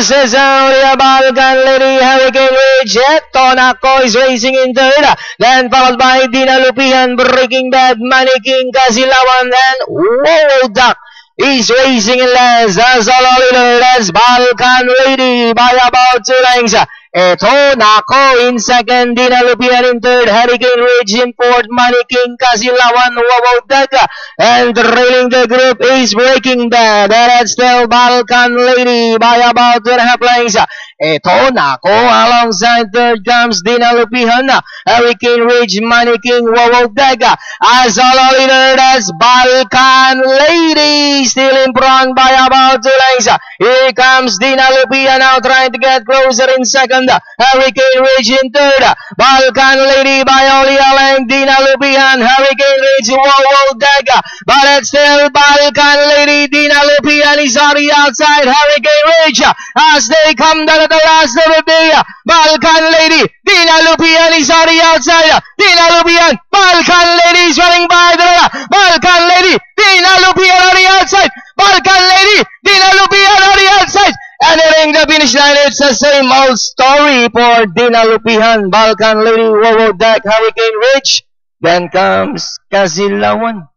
This is only oh, a Balkan Lady Hurricane Ridge. Ito na is racing in third. Then followed by Dina Lupian, Breaking Bad, Money King, Kasilawan, and Wodak is racing in last. As all leader, that's Balkan Lady by about two lengths. Ito, nako, in second, Dina Lupian in third, Hurricane Ridge in fourth, Money King, Kasilawan, Wawawdaga, and trailing the group is Breaking Bad, that's still Balkan Lady by about two and a half lengths. Ito, nako, alongside third comes Dina Lupian, Hurricane Ridge, Money King, Wawawdaga, as all leader, that's Balkan Lady, still in front by about two lengths. Here comes Dina Lupian now trying to get closer in second. Hurricane Ridge in third. Balkan Lady by Olia Lang, Dina Lupian, Hurricane Ridge, Whoa Daga. But it's still Balkan Lady, Dina Lupian is on the outside, Hurricane Ridge. As they come down at the last of the day, Balkan Lady, Dina Lupian is on the outside. Dina Lupian, Balkan Lady is running by the Balkan Lady, Dina Lupian on the outside. Line, it's the same old story for Dina Lupihan, Balkan Lady, Wowo Deck, Hurricane Ridge. Then comes Kasilawan.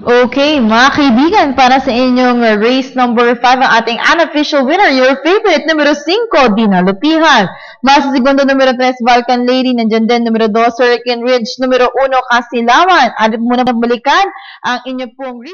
Okay, mga kaibigan, para sa inyong race number 5, ang ating unofficial winner, your favorite, numero 5, Dina Lupihan. Mas segundo, numero 3, Balkan Lady. Nandiyan din, numero 2, Hurricane Ridge. Numero 1, Kasilawan. At muna balikan ang inyo pong